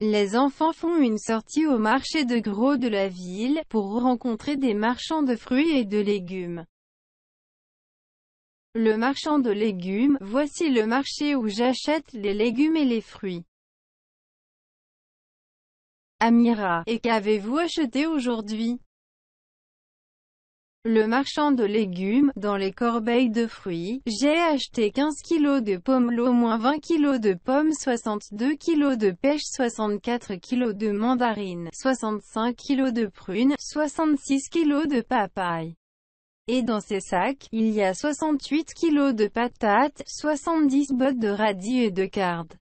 Les enfants font une sortie au marché de gros de la ville, pour rencontrer des marchands de fruits et de légumes. Le marchand de légumes, voici le marché où j'achète les légumes et les fruits. Amira, et qu'avez-vous acheté aujourd'hui? Le marchand de légumes, dans les corbeilles de fruits, j'ai acheté 15 kg de pommes au moins 20 kg de pommes 62 kg de pêche 64 kg de mandarines 65 kg de prunes 66 kg de papaye. Et dans ces sacs, il y a 68 kg de patates, 70 bottes de radis et de cardes.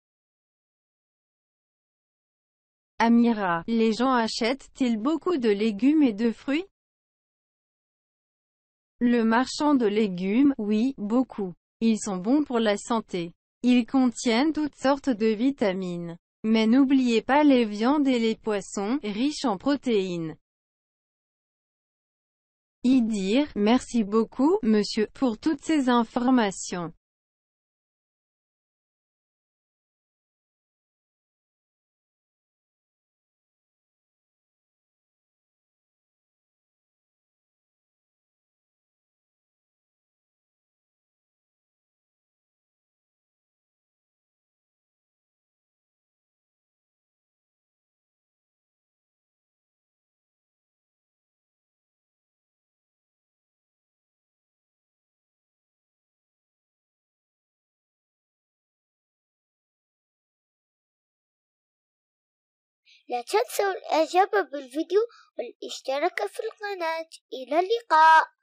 Amira, les gens achètent-ils beaucoup de légumes et de fruits? Le marchand de légumes, oui, beaucoup. Ils sont bons pour la santé. Ils contiennent toutes sortes de vitamines. Mais n'oubliez pas les viandes et les poissons, riches en protéines. Y dire, merci beaucoup, monsieur, pour toutes ces informations. لا تنسوا الإعجاب بالفيديو والاشتراك في القناة. إلى اللقاء.